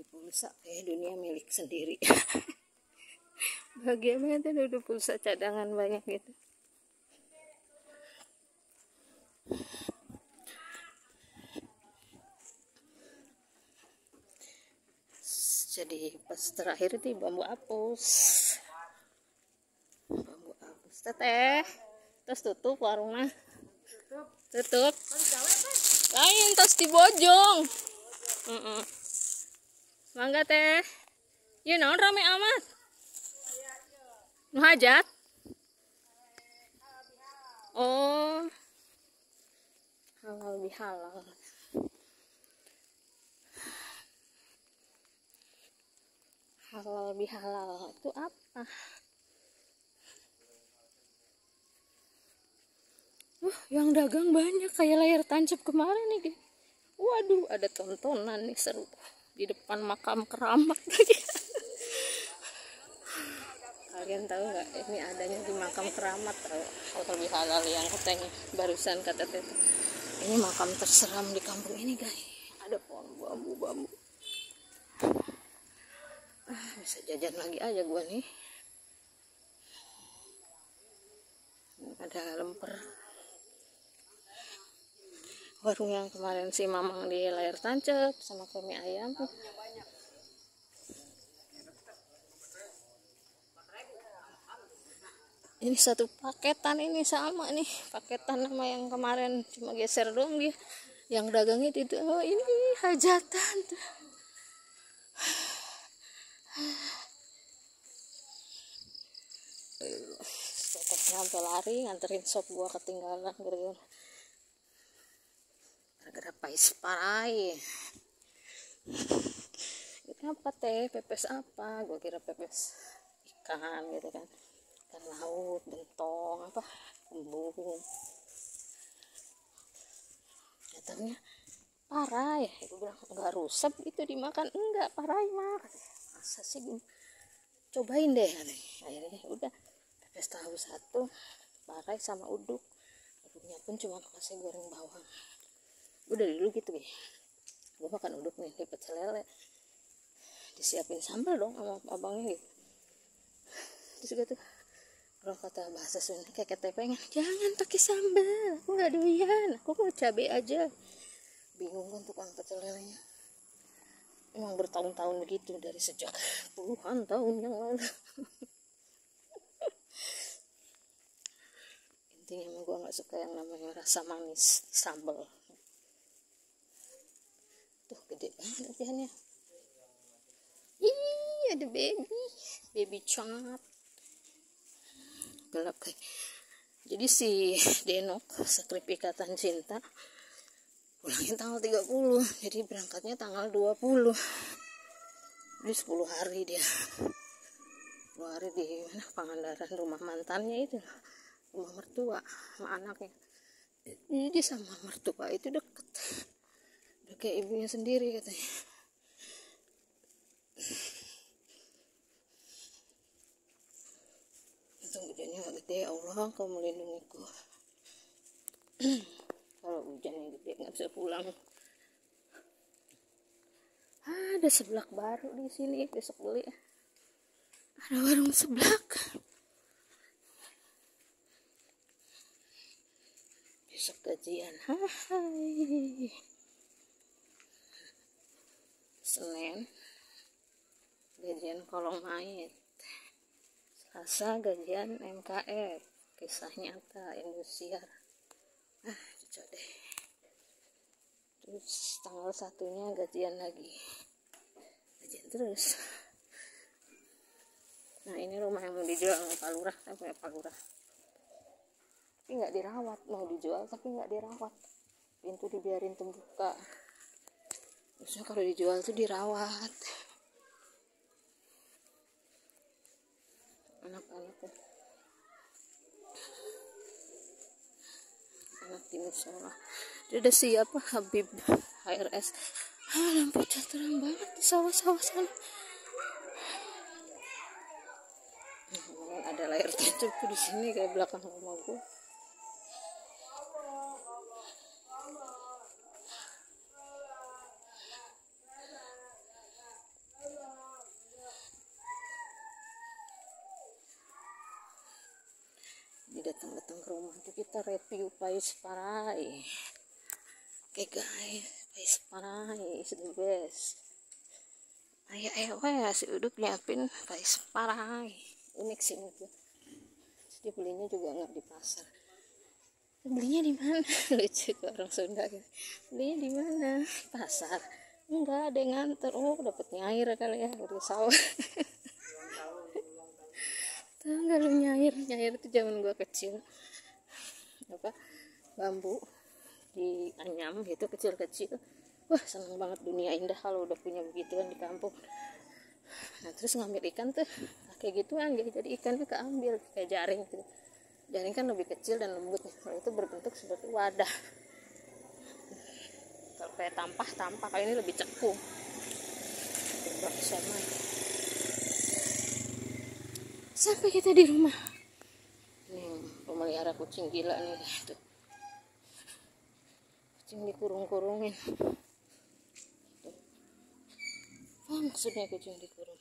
beli pulsa. Kayak dunia milik sendiri. Banget ya udah pulsa cadangan banyak gitu. Jadi pas terakhir itu bambu apus. Bambu apus. Teteh terus tutup warungnya tutup. Lain terus di bojong mm -mm. Mangga teh. You know rame amat? Nu hajat oh. Halal bihalal. Halal bihalal. Itu apa? Wah, yang dagang banyak. Kayak layar tancap kemarin nih. Waduh, ada tontonan nih seru di depan makam keramat. Kalian tahu nggak ini adanya di makam keramat atau lebih halal yang katanya barusan kata Tete. Ini makam terseram di kampung ini guys. Ada pohon bambu-bambu. Ah, bisa jajan lagi aja gua nih. Ada lemper warung yang kemarin si mamang di layar tancap sama kami ayam. Ini satu paketan ini sama nih. Paketan sama yang kemarin cuma geser dong dia. Yang dagang itu, oh ini hajatan. Sampai lari nganterin sop gua ketinggalan gara-gara pais parai ini apa teh? Pepes apa? Gue kira pepes ikan gitu kan. Ikan laut bentong apa? Kembung katanya parah ya gue bilang enggak rusak itu dimakan. Enggak parah mah. Masa sih gue cobain deh? Akhirnya udah pepes tahu satu parai sama uduk. Uduknya pun cuma kasih goreng bawang udah dulu gitu ya gue makan uduk nih di pecel lele disiapin sambal dong sama abangnya gitu terus gitu kalau kata bahasa Sunda kayak pengen jangan pakai sambal aku nggak doyan aku mau cabai aja. Bingung kan tukang pecel lelenya emang bertahun-tahun begitu dari sejak puluhan tahun yang lalu. Intinya emang gue nggak suka yang namanya rasa manis sambal gede banget ikannya ih ada baby. Baby cat gelap kayak jadi si Denok skrip ikatan cinta pulangnya tanggal 30 jadi berangkatnya tanggal 20 jadi 10 hari dia. 10 hari di mana? Pangandaran rumah mantannya itu rumah mertua sama anaknya. Jadi sama mertua itu deket kayak ibunya sendiri katanya. Untung hujannya gak gede ya Allah kau melindungiku kalau hujannya gede nggak bisa pulang. Ada seblak baru di sini besok beli. Ada warung seblak. Besok gajian. Hai Senin. Gajian kolong mayat Selasa gajian MKF kisah nyata Indosiar. Ah cocok deh. Terus tanggal satunya gajian lagi. Gajian terus. Nah ini rumah yang mau dijual sama Pak Lurah. Apa ya Pak Lurah. Tapi nggak dirawat. Mau dijual tapi nggak dirawat. Pintu dibiarin terbuka Terusnya kalau dijual tuh dirawat. Anak-anaknya anak di musola dia udah siapa Habib HRS ah lampu terang banget di sawah-sawah sana. Ada layar tuh di sini kayak belakang rumah gue datang datang ke rumah. Tuh kita review pais parai oke guys. Pais parai is the best ayo ayo ya si uduk nyiapin pais parai unik sih itu dia belinya juga nggak di pasar. Belinya di mana? Lucu ke orang Sunda gitu. belinya di mana? Pasar. Enggak ada yang nganter. Oh dapat nyair kali ya dari sawah nggak lu nyair nyair itu zaman gua kecil. Apa bambu di anyam gitu kecil-kecil. Wah seneng banget dunia indah kalau udah punya begituan di kampung. Nah terus ngambil ikan tuh kayak gituan jadi ikannya keambil kayak jaring gitu jaring kan lebih kecil dan lembut kalau itu berbentuk seperti wadah. Kalau kayak tampah tampah kali ini lebih cekung. Sama sampai kita di rumah? Nih pemelihara kucing gila nih tuh. Kucing dikurung-kurungin. Tuh. Oh, maksudnya kucing dikurung